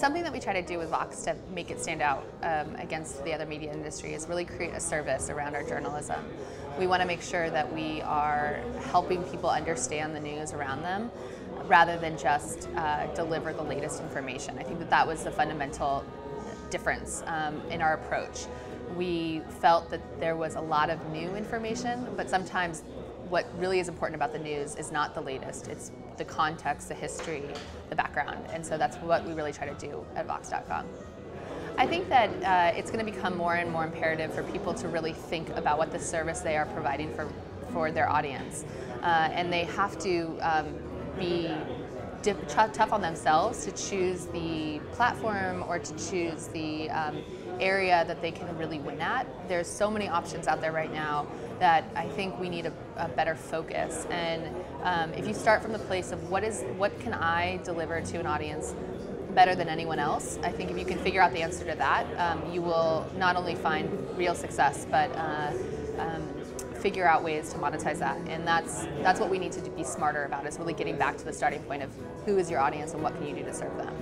Something that we try to do with Vox to make it stand out um, against the other media industry is really create a service around our journalism. We want to make sure that we are helping people understand the news around them rather than just uh, deliver the latest information. I think that that was the fundamental difference um, in our approach. We felt that there was a lot of new information, but sometimes what really is important about the news is not the latest. It's the context, the history, the background. And so that's what we really try to do at Vox.com. I think that uh, it's going to become more and more imperative for people to really think about what the service they are providing for, for their audience. Uh, and they have to um, be tough on themselves to choose the platform or to choose the um, area that they can really win at. There's so many options out there right now that I think we need a, a better focus. And um, if you start from the place of what is what can I deliver to an audience better than anyone else, I think if you can figure out the answer to that, um, you will not only find real success, but uh, um, figure out ways to monetize that. And that's that's what we need to be smarter about is really getting back to the starting point of who is your audience and what can you do to serve them.